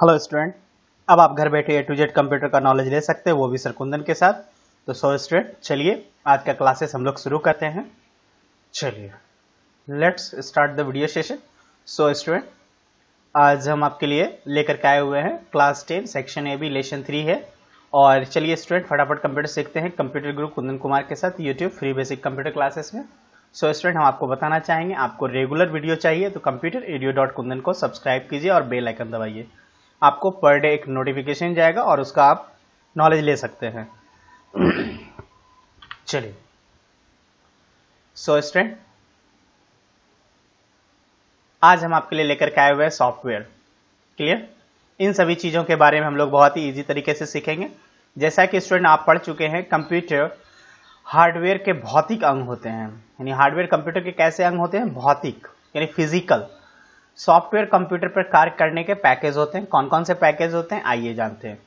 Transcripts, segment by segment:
Hello student अब आप घर बैठे ए टू जेड कंप्यूटर का नॉलेज ले सकते हैं वो भी सर कुंदन के साथ। तो सो स्टूडेंट चलिए आज का क्लासेस हम लोग शुरू करते हैं। चलिए let's start the video session so student आज हम आपके लिए लेकर के आए हुए हैं। Class ten section A B lesson three है। और चलिए स्टूडेंट फटाफट कंप्यूटर सीखते हैं। कंप्यूटर गुरु कुंदन कुमार के साथ YouTube free basic computer classes में। सो so, स्टूडेंट हम आपको बताना चाहेंगे आपको रेगुलर वीडियो चाहिए तो कंप्यूटर एडियो डॉट कुंदन को सब्सक्राइब कीजिए और बेल आइकन दबाइए। आपको पर डे एक नोटिफिकेशन जाएगा और उसका आप नॉलेज ले सकते हैं। चलिए। सो स्टूडेंट आज हम आपके लिए लेकर के आए हुए हैं सॉफ्टवेयर क्लियर इन सभी चीज़ों के बारे में हम लोग बहुत ही इजी तरीके से सीखेंगे। जैसा कि स्टूडेंट आप पढ़ चुके हैं कंप्यूटर हार्डवेयर के भौतिक अंग होते हैं। यानी हार्डवेयर कंप्यूटर के कैसे अंग होते हैं? भौतिक, यानी फ़िज़िकल सॉफ्टवेयर कंप्यूटर पर कार्य करने के पैकेज होते हैं। कौन कौन से पैकेज होते हैं? आइए जानते हैं।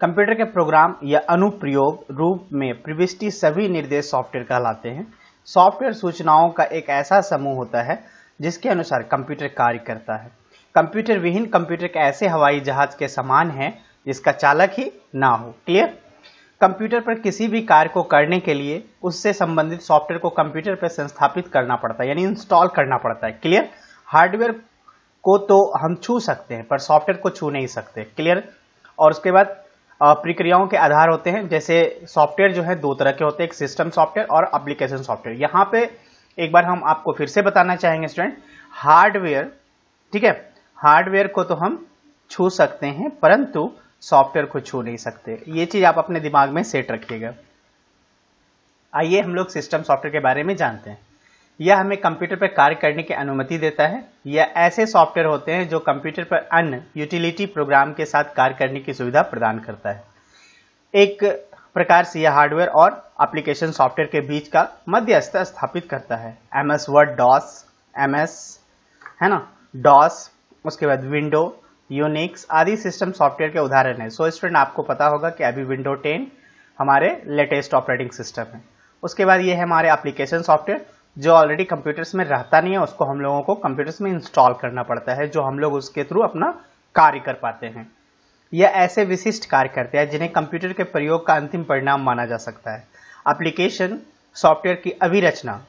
कंप्यूटर के प्रोग्राम या अनुप्रयोग रूप में प्रविष्टि सभी निर्देश सॉफ्टवेयर कहलाते हैं। सॉफ्टवेयर सूचनाओं का एक ऐसा समूह होता है, जिसके अनुसार कंप्यूटर कार्य करता है। कंप्यूटर विहीन कंप्यूटर के ऐसे हवाई जहाज़ के समान है, जिसका चालक ही ना हो। क्लियर कंप्यूटर पर किसी भी कार्य को करने के लिए उससे संबंधित सॉफ्टवेयर को कंप्यूटर पर संस्थापित करना पड़ता है, यानी इंस्टॉल करना पड़ता है। क्लियर हार्डवेयर को तो हम छू सकते हैं, पर सॉफ्टवेयर को छू नहीं सकते। क्लियर? और उसके बाद प्रक्रियाओं के आधार होते हैं, जैसे सॉफ्टवेयर जो है दो तरह के होते हैं, एक सिस्टम सॉफ्टवेयर और एप्लीकेशन सॉफ्टवेयर। यहाँ पे एक बार हम आपको फिर से बताना चाहेंगे, स्टूडेंट। हार्डवेयर, ठीक है? हार्डवेयर को तो हम छू सकते हैं, परंतु सॉफ्टवेयर को छू नहीं सकते। ये चीज़ आप अपने दिमाग में सेट रखिएगा। आइए हम लोग सिस्टम सॉफ्टवेयर के बारे में जानते हैं। यह हमें कंप्यूटर पर कार्य करने की अनुमति देता है। यह ऐसे सॉफ्टवेयर होते हैं जो कंप्यूटर पर अन्य यूटिलिटी प्रोग्राम के साथ कार्य करने की सुविधा प्रदान करता है। एक प्रकार से यह हार्डवेयर और एप्लीकेशन सॉफ्टवेयर के बीच का मध्यस्थ स्थापित करता है। M S word DOS M S है ना? डॉस उसके बाद विंडो यूनिक्स आदि सिस्टम सॉफ्टवेयर के उदाहरण है। सो so, स्टूडेंट आपको पता होगा कि अभी विंडो टेन हमारे लेटेस्ट ऑपरेटिंग सिस्टम है। उसके बाद ये है हमारे एप्लीकेशन सॉफ्टवेयर। जो ऑलरेडी कंप्यूटर्स में रहता नहीं है, उसको हम लोगों को कंप्यूटर्स में इंस्टॉल करना पड़ता है, जो हम लोग उसके थ्रू अपना कार्य कर पाते हैं। यह ऐसे विशिष्ट कार्य करते हैं, जिन्हें कंप्यूटर के प्रयोग का अंतिम परिणाम माना जा सकता है। एप्लीकेशन सॉफ्टवेयर की अभिरचना,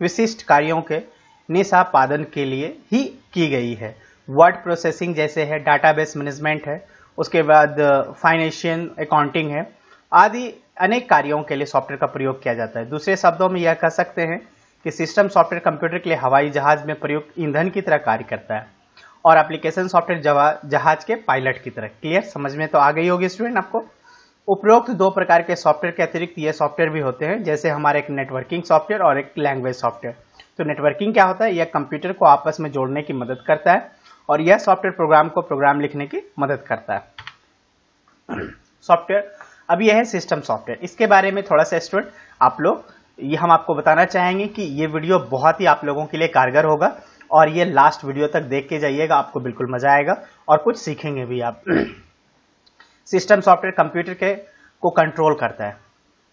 विशिष्ट कार्यों के निशापादन के लिए ही की गई है। वर्ड प्रोसेसिंग जैसे है डाटाबेस मैनेजमेंट है, उसके बाद फाइनेंशियल अकाउंटिंग है, आदि अनेक कार्यों के लिए सॉफ्टवेयर का प्रयोग किया जाता है। दूसरे शब्दों में यह कह सकते हैं कि सिस्टम सॉफ्टवेयर कंप्यूटर के लिए हवाई जहाज़ में प्रयुक्त ईंधन की तरह कार्य करता है और एप्लीकेशन सॉफ्टवेयर जहाज़ के पायलट की तरह। क्लियर समझ में तो आ गई होगी स्टूडेंट आपको? उपरोक्त दो प्रकार के सॉफ्टवेयर के अतिरिक्त ये सॉफ्टवेयर भी होते हैं, जैसे हमारे एक नेटवर्किंग सॉफ्टवेयर और एक लैंग्वेज सॉफ्टवेयर तो नेटवर्किंग क्या होता है? यह कंप्यूटर को आपस में जोड़ने की मदद करता है और यह सॉफ्टवेयर प्रोग्राम को प्रोग्राम लिखने की मदद करता है। सॉफ्टवेयर अब यह है सिस्टम सॉफ्टवेयर इसके बारे में थोड़ा सा स्टूडेंट आप लोग ये हम आपको बताना चाहेंगे कि ये वीडियो बहुत ही आप लोगों के लिए कारगर होगा और ये लास्ट वीडियो तक देख के जाइएगा, आपको बिल्कुल मज़ा आएगा और कुछ सीखेंगे भी आप। सिस्टम सॉफ्टवेयर कंप्यूटर के को कंट्रोल करता है।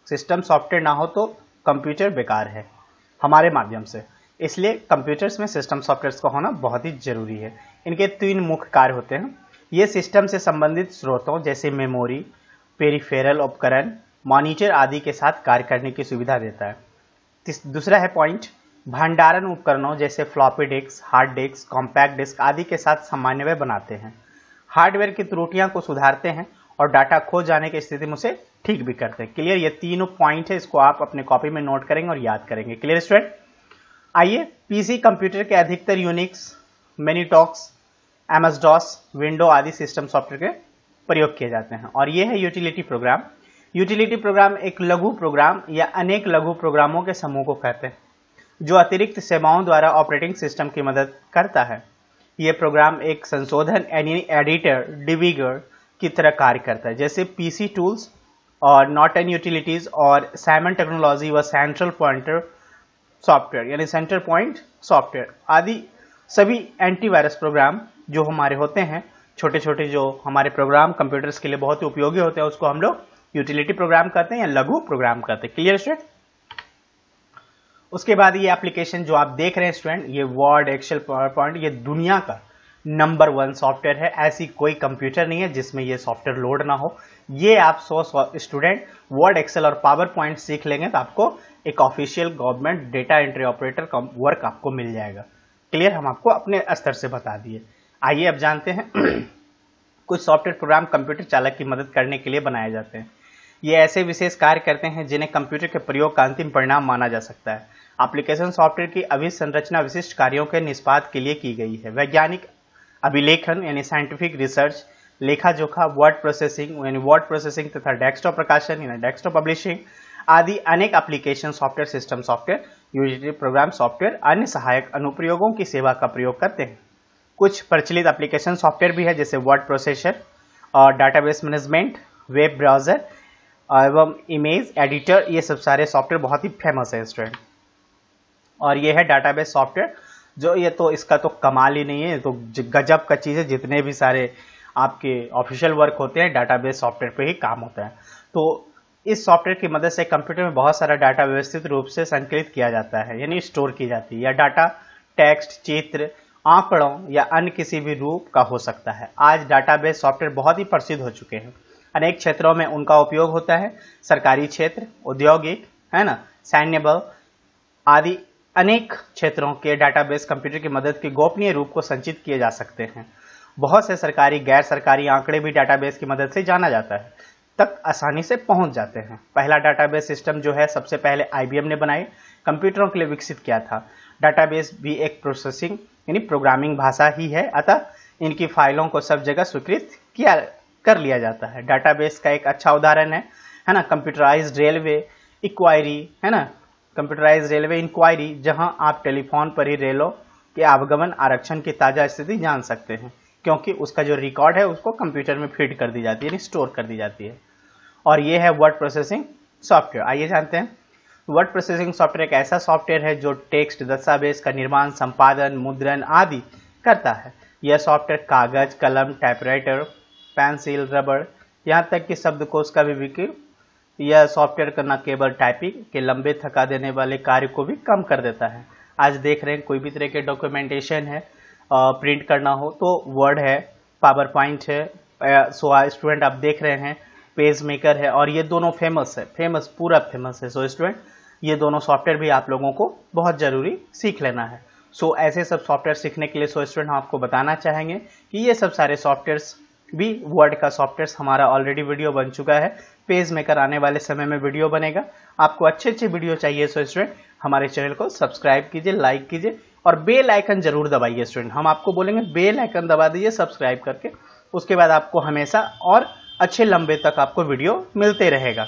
सिस्टम सॉफ्टवेयर ना हो तो कंप्यूटर बेकार है हमारे माध्यम से। इसलिए कंप्यूटर्स में सिस्टम सॉफ्टवेयर का होना बहुत ही ज़रूरी है। इनके तीन मुख्य कार्य होते हैं। ये सिस्टम से संबंधित स्रोतों जैसे मेमोरी पेरीफेरल उपकरण मॉनिटर आदि के साथ कार्य करने की सुविधा देता है। दूसरा है पॉइंट, भंडारण उपकरणों जैसे floppy disk, hard disk, compact disk आदि के साथ समन्वय बनाते हैं। हार्डवेयर की त्रुटियाँ को सुधारते हैं और डाटा खो जाने की स्थिति में उसे ठीक भी करते हैं। क्लियर? ये तीनों पॉइंट है, इसको आप अपने कॉपी में नोट करेंगे और याद करेंगे। Clear student? आइए, पीसी कंप्यूटर के अधिकतर यूनिक्स मेनीटॉक्स एमएस डॉस विंडो आदि सिस्टम सॉफ्टवेयर के प्रयोग किए जाते हैं। और ये है यूटिलिटी प्रोग्राम। यूटिलिटी प्रोग्राम एक लघु प्रोग्राम या अनेक लघु प्रोग्रामों के समूह को कहते हैं, जो अतिरिक्त सेवाओं द्वारा ऑपरेटिंग सिस्टम की मदद करता है। ये प्रोग्राम एक संशोधन एडिटर डिविगर की तरह कार्य करता है, जैसे पीसी टूल्स और नॉट एन यूटिलिटीज और सैमन टेक्नोलॉजी व सेंट्रल पॉइंटर सॉफ्टवेयर, यानी सेंटर पॉइंट सॉफ्टवेयर आदि सभी एंटीवायरस प्रोग्राम जो हमारे होते हैं छोटे छोटे जो हमारे प्रोग्राम कंप्यूटर्स के लिए बहुत ही उपयोगी होते हैं, उसको हम लोग यूटिलिटी प्रोग्राम करते हैं या लघु प्रोग्राम करते हैं। क्लियर स्टूडेंट उसके बाद ये एप्लीकेशन जो आप देख रहे हैं स्टूडेंट ये वर्ड एक्सेल पावर पॉइंट ये दुनिया का नंबर वन सॉफ्टवेयर है। ऐसी कोई कंप्यूटर नहीं है जिसमें ये सॉफ्टवेयर लोड ना हो। ये आप सौ स्टूडेंट वर्ड एक्सेल और पावर पॉइंट सीख लेंगे तो आपको एक official government data entry operator का वर्क आपको मिल जाएगा। क्लियर हम आपको अपने स्तर से बता दिए। आइए अब जानते हैं कुछ सॉफ्टवेयर प्रोग्राम कंप्यूटर चालक की मदद करने के लिए बनाए जाते हैं। ये ऐसे विशेष कार्य करते हैं जिन्हें कंप्यूटर के प्रयोग का अंतिम परिणाम माना जा सकता है। एप्लीकेशन सॉफ्टवेयर की अभिसंरचना विशिष्ट कार्यों के निष्पाद के लिए की गई है। वैज्ञानिक अभिलेखन, यानी साइंटिफिक रिसर्च लेखा जोखा वर्ड प्रोसेसिंग यानी वर्ड प्रोसेसिंग तथा डेस्कटॉप प्रकाशन, यानी डेस्कटॉप पब्लिशिंग आदि अनेक एप्लीकेशन सॉफ्टवेयर सिस्टम सॉफ्टवेयर यूजिटी प्रोग्राम सॉफ्टवेयर अन्य सहायक अनुप्रयोगों की सेवा का प्रयोग करते हैं। कुछ प्रचलित एप्लीकेशन सॉफ्टवेयर भी है, जैसे वर्ड प्रोसेसर और डाटाबेस मैनेजमेंट वेब ब्राउज़र एवं इमेज एडिटर, ये सब सारे सॉफ्टवेयर बहुत ही फ़ेमस है स्टूडेंट और ये है डाटाबेस सॉफ्टवेयर जो ये तो इसका तो कमाल ही नहीं है तो गजब का चीज़ है, जितने भी सारे आपके ऑफिशियल वर्क होते हैं डाटाबेस सॉफ्टवेयर पे ही काम होता है। तो इस सॉफ्टवेयर की मदद से कंप्यूटर में बहुत सारा डाटा व्यवस्थित रूप से संकलित किया जाता है, यानी स्टोर की जाती है, या डाटा टेक्स्ट चित्र, आंकड़ों, या अन्य किसी भी रूप का हो सकता है। आज डाटाबेस सॉफ्टवेयर बहुत ही प्रसिद्ध हो चुके हैं। अनेक क्षेत्रों में उनका उपयोग होता है। सरकारी क्षेत्र, औद्योगिक, है ना? सैन्य बल आदि अनेक क्षेत्रों के डाटाबेस कंप्यूटर की मदद के गोपनीय रूप को संचित किए जा सकते हैं। बहुत से सरकारी गैर सरकारी आंकड़े भी डाटाबेस की मदद से जाना जाता है, तक आसानी से पहुँच जाते हैं। पहला डाटाबेस सिस्टम जो है, सबसे पहले आईबीएम ने बनाई, कंप्यूटरों के लिए विकसित किया था। डाटाबेस भी एक प्रोसेसिंग यानी प्रोग्रामिंग भाषा ही है। अतः इनकी फाइलों को सब जगह स्वीकृत किया कर लिया जाता है। डाटाबेस का एक अच्छा उदाहरण है है ना? कंप्यूटराइज रेलवे इक्वायरी है ना? कंप्यूटराइज रेलवे इंक्वायरी जहाँ आप टेलीफोन पर ही रेलों के आवागमन आरक्षण की ताज़ा स्थिति जान सकते हैं, क्योंकि उसका जो रिकॉर्ड है, उसको कंप्यूटर में फ़ीड कर दी जाती है यानी स्टोर कर दी जाती है। और ये है वर्ड प्रोसेसिंग सॉफ्टवेयर आइए जानते हैं। वर्ड प्रोसेसिंग सॉफ्टवेयर एक ऐसा सॉफ्टवेयर है जो टेक्स्ट दस्तावेज़ का निर्माण, संपादन, मुद्रण आदि करता है। यह सॉफ्टवेयर कागज़, कलम टाइपराइटर पेंसिल रबड़ यहाँ तक कि शब्दकोश का भी विकल्प यह सॉफ्टवेयर का न केवल टाइपिंग के लंबे थका देने वाले कार्य को भी कम कर देता है। आज देख रहे हैं कोई भी तरह के डॉक्यूमेंटेशन है प्रिंट करना हो तो वर्ड है पावर पॉइंट है सो स्टूडेंट आप देख रहे हैं पेज मेकर है और ये दोनों फ़ेमस है फ़ेमस पूरा फ़ेमस है। सो स्टूडेंट ये दोनों सॉफ्टवेयर भी आप लोगों को बहुत ज़रूरी सीख लेना है। सो so, ऐसे सब सॉफ्टवेयर सीखने के लिए सो स्टूडेंट हम आपको बताना चाहेंगे कि ये सब सारे सॉफ्टवेयर्स भी वर्ड का सॉफ्टवेयर हमारा ऑलरेडी वीडियो बन चुका है। पेज मेकर आने वाले समय में वीडियो बनेगा। आपको अच्छे अच्छे वीडियो चाहिए सो स्टूडेंट हमारे चैनल को सब्सक्राइब कीजिए लाइक कीजिए और बेल आइकन ज़रूर दबाइए स्टूडेंट हम आपको बोलेंगे बेल आइकन दबा दीजिए सब्सक्राइब करके। उसके बाद आपको हमेशा और अच्छे लंबे तक आपको वीडियो मिलते रहेगा।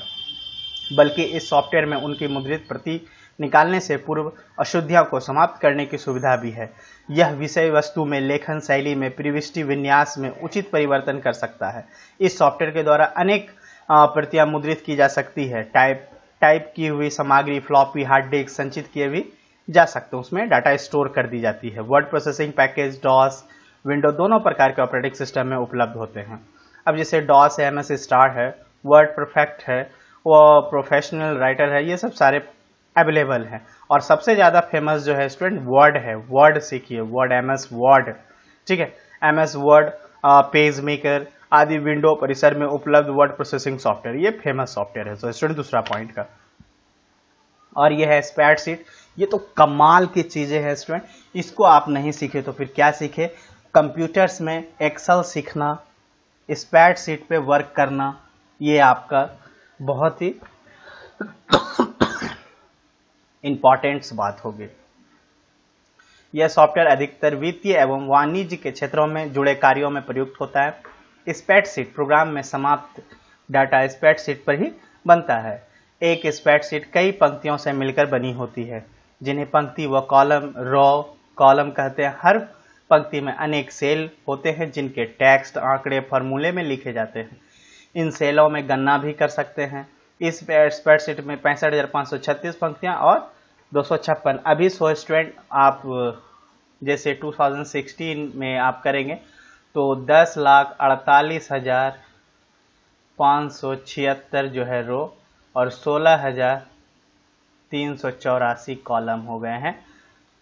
बल्कि इस सॉफ्टवेयर में उनकी मुद्रित प्रति निकालने से पूर्व अशुद्धियों को समाप्त करने की सुविधा भी है। यह विषय वस्तु में लेखन शैली में प्रविष्टि विन्यास में उचित परिवर्तन कर सकता है। इस सॉफ्टवेयर के द्वारा अनेक प्रतियाँ मुद्रित की जा सकती है। टाइप टाइप की हुई सामग्री, फ्लॉपी, हार्ड डिस्क संचित किए भी जा सकते हैं। उसमें डाटा स्टोर कर दी जाती है। Word processing package, DOS, window दोनों प्रकार के ऑपरेटिंग सिस्टम में उपलब्ध होते हैं। अब जैसे डॉस है एम एस, स्टार है, वर्ड परफेक्ट है, वो प्रोफेशनल राइटर है, ये सब सारे अवेलेबल है। और सबसे ज़्यादा फ़ेमस जो है स्टूडेंट वर्ड है। वर्ड सीखिए। वर्ड एम एस वर्ड ठीक है? M S word page maker आदि विंडो परिसर में उपलब्ध वर्ड प्रोसेसिंग सॉफ्टवेयर ये फ़ेमस सॉफ्टवेयर है। तो स्टूडेंट दूसरा पॉइंट का। और ये है स्पैड सीट ये तो कमाल की चीज़ें हैं स्टूडेंट इसको आप नहीं सीखे तो फिर क्या सीखे? कंप्यूटर्स में एक्सेल सीखना स्पैड सीट पे वर्क करना, ये आपका बहुत ही इंपॉर्टेंट बात होगी। यह सॉफ्टवेयर अधिकतर वित्तीय एवं वाणिज्य के क्षेत्रों में जुड़े कार्यों में प्रयुक्त होता है। स्पेडशीट प्रोग्राम में समाप्त डाटा स्पेडशीट पर ही बनता है। एक स्पेडशीट कई पंक्तियों से मिलकर बनी होती है, जिन्हें पंक्ति व कॉलम रॉ कॉलम कहते हैं। हर पंक्ति में अनेक सेल होते हैं, जिनके टेक्स्ट आंकड़े फॉर्मूले में लिखे जाते हैं। इन सेलों में गणना भी कर सकते हैं। इस स्प्रेडशीट में पैंसठ पंक्तियाँ और दो सौ छप्पन। अभी सो स्टूडेंट, आप, जैसे 2016 में आप करेंगे तो दस लाख अड़तालीस हज़ार पाँच सौ छिहत्तर जो है रो और सोलह हज़ार तीन सौ चौरासी कॉलम हो गए हैं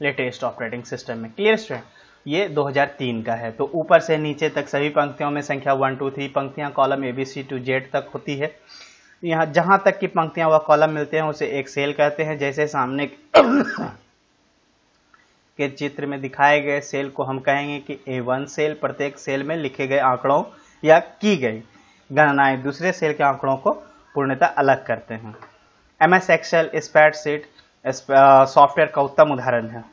लेटेस्ट ऑपरेटिंग सिस्टम में। Clear student? ये 2003 का है। तो ऊपर से नीचे तक सभी पंक्तियों में संख्या वन, टू, थ्री पंक्तियाँ, column A B C to Z तक होती है। यहाँ जहाँ तक की पंक्तियाँ व कॉलम मिलते हैं, उसे एक सेल कहते हैं, जैसे सामने के चित्र में दिखाए गए सेल को हम कहेंगे कि ए वन सेल, प्रत्येक सेल में लिखे गए आंकड़ों या की गई गणनाएँ दूसरे सेल के आंकड़ों को पूर्णतः अलग करते हैं। M S Excel spreadsheet software का उत्तम उदाहरण है।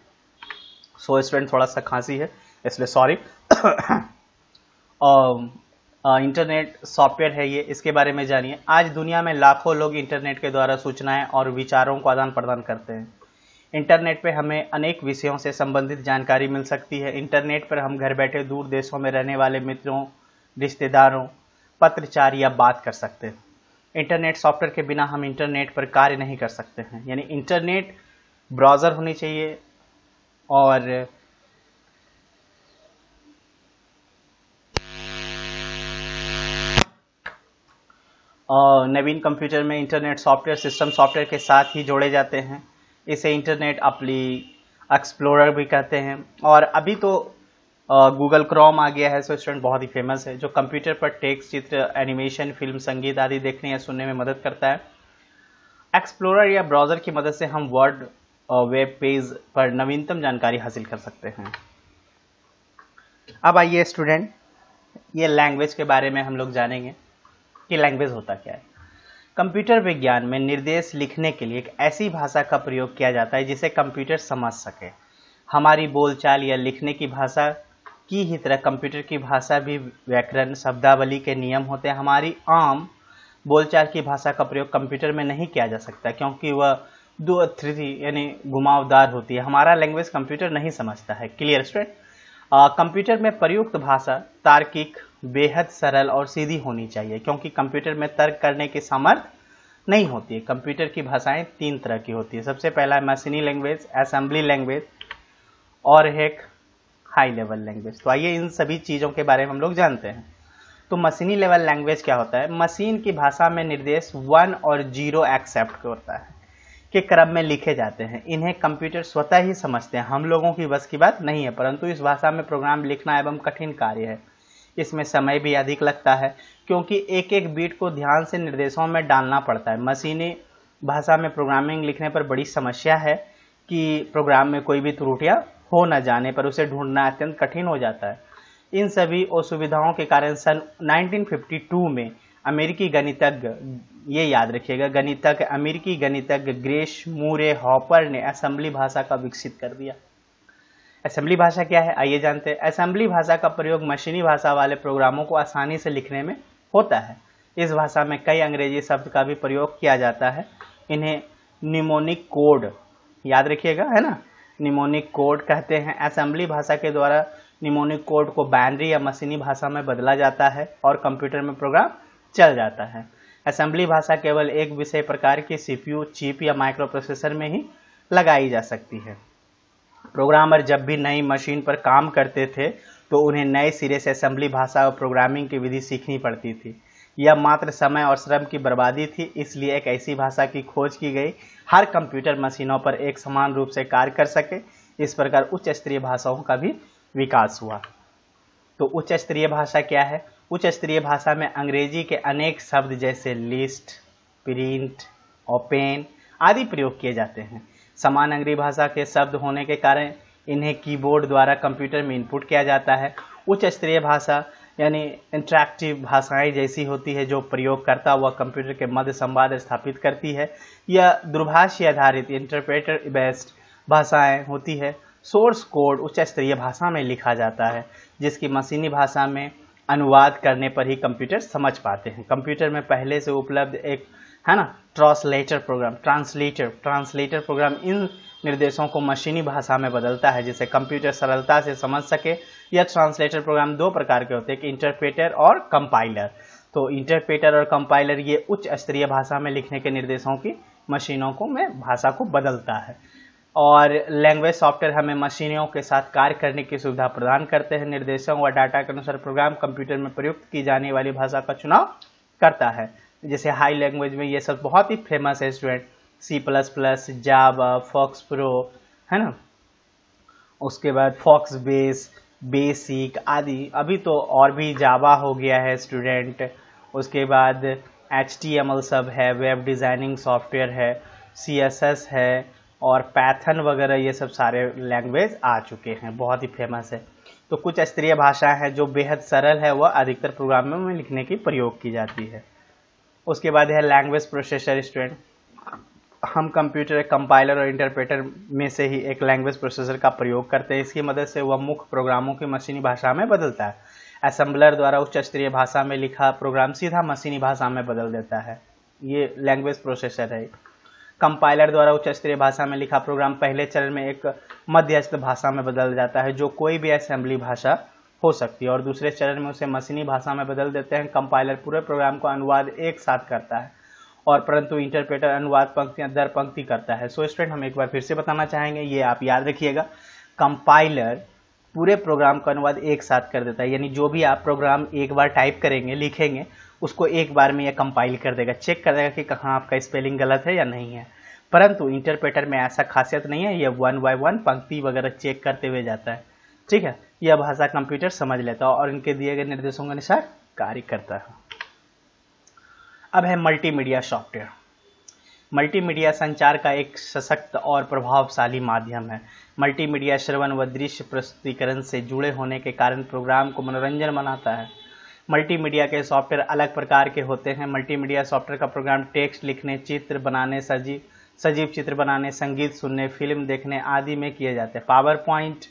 सो स्टूडेंट, थोड़ा सा खांसी है, इसलिए सॉरी। इंटरनेट सॉफ्टवेयर है ये, इसके बारे में जानिए। आज दुनिया में लाखों लोग इंटरनेट के द्वारा सूचनाएँ और विचारों को आदान प्रदान करते हैं। इंटरनेट पर हमें अनेक विषयों से संबंधित जानकारी मिल सकती है। इंटरनेट पर हम घर बैठे दूर देशों में रहने वाले मित्रों, रिश्तेदारों, पत्रचार या बात कर सकते हैं। इंटरनेट सॉफ्टवेयर के बिना हम इंटरनेट पर कार्य नहीं कर सकते हैं। यानी इंटरनेट ब्राउज़र होनी चाहिए और नवीन कंप्यूटर में इंटरनेट सॉफ्टवेयर, सिस्टम सॉफ्टवेयर के साथ ही जोड़े जाते हैं। इसे इंटरनेट अपली एक्सप्लोरर भी कहते हैं। और अभी तो गूगल क्रोम आ गया है, सो स्टूडेंट बहुत ही फ़ेमस है, जो कंप्यूटर पर टेक्स्ट, चित्र एनिमेशन फ़िल्म संगीत आदि देखने या सुनने में मदद करता है। एक्सप्लोरर या ब्राउज़र की मदद से हम वर्ड वेब पेज पर नवीनतम जानकारी हासिल कर सकते हैं। अब आइए स्टूडेंट, ये लैंग्वेज के बारे में हम लोग जानेंगे। कि लैंग्वेज होता क्या है? कंप्यूटर विज्ञान में निर्देश लिखने के लिए एक ऐसी भाषा का प्रयोग किया जाता है जिसे कंप्यूटर समझ सके। हमारी बोलचाल या लिखने की भाषा की ही तरह कंप्यूटर की भाषा भी व्याकरण, शब्दावली के नियम होते हैं। हमारी आम बोलचाल की भाषा का प्रयोग कंप्यूटर में नहीं किया जा सकता क्योंकि वह दो थ्री यानी घुमावदार होती है। हमारा लैंग्वेज कंप्यूटर नहीं समझता है। क्लियर स्टूडेंट कंप्यूटर में प्रयुक्त भाषा तार्किक बेहद सरल और सीधी होनी चाहिए, क्योंकि कंप्यूटर में तर्क करने की सामर्थ्य नहीं होती है। कंप्यूटर की भाषाएँ तीन तरह की होती है। सबसे पहला है मशीनी लैंग्वेज, असेंबली लैंग्वेज और एक हाई लेवल लैंग्वेज। तो आइए इन सभी चीज़ों के बारे में हम लोग जानते हैं। तो मशीनी लेवल लैंग्वेज क्या होता है? मशीन की भाषा में निर्देश वन और ज़ीरो एक्सेप्ट होता है के क्रम में लिखे जाते हैं। इन्हें कंप्यूटर स्वतः ही समझते हैं। हम लोगों की बस की बात नहीं है, परंतु इस भाषा में प्रोग्राम लिखना एवं कठिन कार्य है। इसमें समय भी अधिक लगता है, क्योंकि एक एक बीट को ध्यान से निर्देशों में डालना पड़ता है। मशीनी भाषा में प्रोग्रामिंग लिखने पर बड़ी समस्या है कि प्रोग्राम में कोई भी त्रुटियाँ हो न जाने पर उसे ढूंढना अत्यंत कठिन हो जाता है। इन सभी असुविधाओं के कारण सन 1952 में अमेरिकी गणितज्ञ, ये याद रखिएगा, गणितज्ञ, अमेरिकी गणितज्ञ ग्रेश मूरे हॉपर ने असेंबली भाषा का विकसित कर दिया। असेंबली भाषा क्या है? आइए जानते हैं। असेंबली भाषा का प्रयोग मशीनी भाषा वाले प्रोग्रामों को आसानी से लिखने में होता है। इस भाषा में कई अंग्रेज़ी शब्द का भी प्रयोग किया जाता है। इन्हें निमोनिक कोड याद रखिएगा, है ना? निमोनिक कोड कहते हैं। असेंबली भाषा के द्वारा निमोनिक कोड को बैनरी या मशीनी भाषा में बदला जाता है और कंप्यूटर में प्रोग्राम चल जाता है। असेंबली भाषा केवल एक विषय प्रकार की सीपीयू, चिप या माइक्रो प्रोसेसर में ही लगाई जा सकती है। प्रोग्रामर जब भी नई मशीन पर काम करते थे तो उन्हें नए सिरे से असेंबली भाषा और प्रोग्रामिंग की विधि सीखनी पड़ती थी। यह मात्र समय और श्रम की बर्बादी थी, इसलिए एक ऐसी भाषा की खोज की गई, हर कंप्यूटर मशीनों पर एक समान रूप से कार्य कर सके, इस प्रकार उच्च स्तरीय भाषाओं का भी विकास हुआ। तो उच्च स्तरीय भाषा क्या है? उच्च स्तरीय भाषा में अंग्रेज़ी के अनेक शब्द जैसे लिस्ट प्रिंट ओपेन आदि प्रयोग किए जाते हैं। समान अंग्रेज़ी भाषा के शब्द होने के कारण इन्हें कीबोर्ड द्वारा कंप्यूटर में इनपुट किया जाता है। उच्च स्तरीय भाषा, यानी इंट्रैक्टिव भाषाएँ जैसी होती है जो प्रयोग करता हुआ कंप्यूटर के मध्य संवाद स्थापित करती है। यह दूरभाषी आधारित इंटरप्रेटर बेस्ड भाषाएँ होती है। सोर्स कोड उच्च स्तरीय भाषा में लिखा जाता है, जिसकी मशीनी भाषा में अनुवाद करने पर ही कंप्यूटर समझ पाते हैं। कंप्यूटर में पहले से उपलब्ध एक है ना? Translator program translator translator program इन निर्देशों को मशीनी भाषा में बदलता है, जिसे कंप्यूटर सरलता से समझ सके। यह ट्रांसलेटर प्रोग्राम दो प्रकार के होते हैं इंटरप्रेटर और कंपाइलर तो इंटरप्रेटर और कंपाइलर ये उच्च स्तरीय भाषा में लिखने के निर्देशों की मशीनों को में भाषा को बदलता है। और लैंग्वेज सॉफ्टवेयर हमें मशीनों के साथ कार्य करने की सुविधा प्रदान करते हैं। निर्देशों व डाटा के अनुसार प्रोग्राम कंप्यूटर में प्रयुक्त की जाने वाली भाषा का चुनाव करता है। जैसे हाई लैंग्वेज में ये सब बहुत ही फ़ेमस है student C plus plus Java FoxPro है ना? उसके बाद फॉक्स बेस बेसिक आदि। अभी तो और भी जावा हो गया है स्टूडेंट उसके बाद HTML सब है वेब डिज़ाइनिंग सॉफ्टवेयर है CSS है, और पैथन वगैरह ये सब सारे लैंग्वेज आ चुके हैं। बहुत ही फ़ेमस है। तो कुछ स्तरीय भाषाएँ हैं जो बेहद सरल है, वह अधिकतर प्रोग्रामों में लिखने की प्रयोग की जाती है। उसके बाद है लैंग्वेज प्रोसेसर स्टूडेंट हम कंप्यूटर कंपाइलर और इंटरप्रेटर में से ही एक लैंग्वेज प्रोसेसर का प्रयोग करते हैं। इसकी मदद से वह मुख्य प्रोग्रामों की मशीनी भाषा में बदलता है। असेंबलर द्वारा उच्च स्तरीय भाषा में लिखा प्रोग्राम सीधा मशीनी भाषा में बदल देता है। ये लैंग्वेज प्रोसेसर है। कंपाइलर द्वारा उच्च स्तरीय भाषा में लिखा प्रोग्राम पहले चरण में एक मध्यस्थ भाषा में बदल जाता है, जो कोई भी असेंबली भाषा हो सकती है और दूसरे चरण में उसे मशीनी भाषा में बदल देते हैं। कंपाइलर पूरे प्रोग्राम को अनुवाद एक साथ करता है और परंतु इंटरप्रेटर अनुवाद पंक्तियाँ दर पंक्ति करता है। सो स्टूडेंट हम एक बार फिर से बताना चाहेंगे, ये आप याद रखिएगा। कंपाइलर पूरे प्रोग्राम का अनुवाद एक साथ कर देता है। यानी जो भी आप प्रोग्राम एक बार टाइप करेंगे, लिखेंगे, उसको एक बार में यह कंपाइल कर देगा। चेक कर देगा कि कहाँ आपका स्पेलिंग गलत है या नहीं है। परंतु इंटरप्रेटर में ऐसा खासियत नहीं है। यह वन बाय वन पंक्ति वगैरह चेक करते हुए जाता है। ठीक है? यह भाषा कंप्यूटर समझ लेता है और इनके दिए गए निर्देशों के अनुसार कार्य करता है। अब है मल्टीमीडिया सॉफ्टवेयर मल्टीमीडिया संचार का एक सशक्त और प्रभावशाली माध्यम है। मल्टीमीडिया श्रवण व दृश्य प्रस्तुतिकरण से जुड़े होने के कारण प्रोग्राम को मनोरंजन बनाता है। मल्टीमीडिया के सॉफ्टवेयर अलग प्रकार के होते हैं। मल्टीमीडिया सॉफ्टवेयर का प्रोग्राम टेक्स्ट लिखने, चित्र बनाने सजीव सजीव चित्र बनाने, संगीत सुनने फ़िल्म देखने आदि में किए जाते हैं। पावर पॉइंट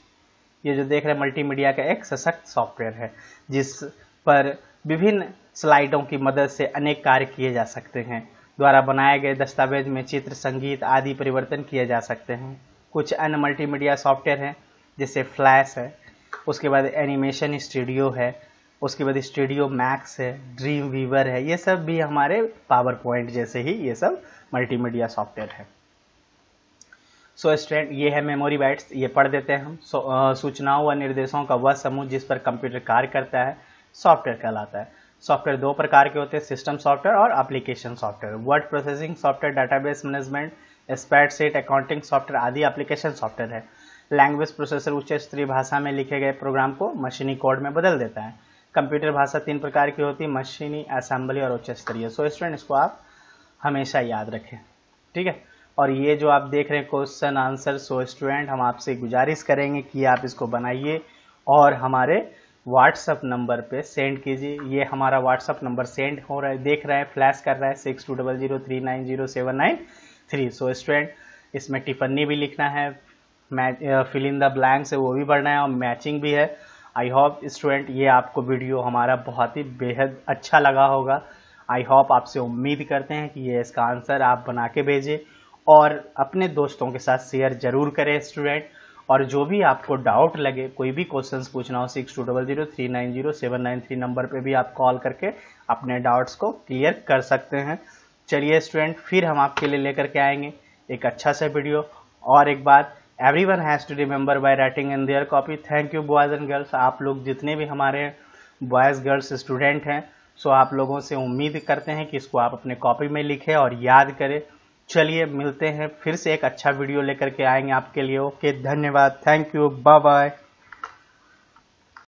ये जो देख रहे हैं मल्टीमीडिया का एक सशक्त सॉफ्टवेयर है, जिस पर विभिन्न स्लाइडों की मदद से अनेक कार्य किए जा सकते हैं, द्वारा बनाए गए दस्तावेज़ में चित्र, संगीत आदि परिवर्तन किए जा सकते हैं। कुछ अन्य मल्टीमीडिया सॉफ्टवेयर हैं, जैसे फ्लैश है, उसके बाद एनिमेशन स्टूडियो है, उसके बाद स्टूडियो मैक्स है ड्रीम वीवर है, ये सब भी हमारे पावर पॉइंट जैसे ही ये सब मल्टीमीडिया सॉफ्टवेयर है। सो स्टूडेंट ये है मेमोरी बाइट्स ये पढ़ देते हैं हम। So, सूचनाओं व निर्देशों का वह समूह जिस पर कंप्यूटर कार्य करता है सॉफ्टवेयर कहलाता है। सॉफ्टवेयर दो प्रकार के होते हैं सिस्टम सॉफ्टवेयर और application software word processing software database management spreadsheet accounting software आदि एप्लीकेशन सॉफ्टवेयर है। लैंग्वेज प्रोसेसर उच्च स्तरीय भाषा में लिखे गए प्रोग्राम को मशीनी कोड में बदल देता है। कंप्यूटर भाषा तीन प्रकार की होती है मशीनी असेंबली और उच्च स्तरीय। सो स्टूडेंट इसको आप हमेशा याद रखें। ठीक है? और ये जो आप देख रहे हैं क्वेश्चन आंसर सो स्टूडेंट हम आपसे गुजारिश करेंगे कि आप इसको बनाइए और हमारे व्हाट्सअप नंबर पे सेंड कीजिए। ये हमारा व्हाट्सअप नंबर सेंड हो रहा है, देख रहा है फ्लैश कर रहा है six two double zero three nine zero seven nine three so student इसमें टिप्पणी भी लिखना है match fill in the blank से वो भी पढ़ना है और मैचिंग भी है। आई होप स्टूडेंट ये आपको वीडियो हमारा बहुत ही बेहद अच्छा लगा होगा। आई होप आपसे उम्मीद करते हैं कि ये इसका आंसर आप बना के भेजें और अपने दोस्तों के साथ शेयर ज़रूर करें स्टूडेंट और जो भी आपको डाउट लगे, कोई भी क्वेश्चंस पूछना हो six two double zero three nine zero seven nine three number पे भी आप कॉल करके अपने डाउट्स को क्लियर कर सकते हैं। चलिए स्टूडेंट फिर हम आपके लिए लेकर के आएँगे एक अच्छा सा वीडियो और एक बात every one has to remember by writing in their copy thank you boys and girls आप लोग जितने भी हमारे बॉयज़ गर्ल्स स्टूडेंट हैं सो आप लोगों से उम्मीद करते हैं कि इसको आप अपने कॉपी में लिखें और याद करें। चलिए, मिलते हैं फिर से एक अच्छा वीडियो लेकर के आएँगे आपके लिए। ओके, धन्यवाद। Thank you bye bye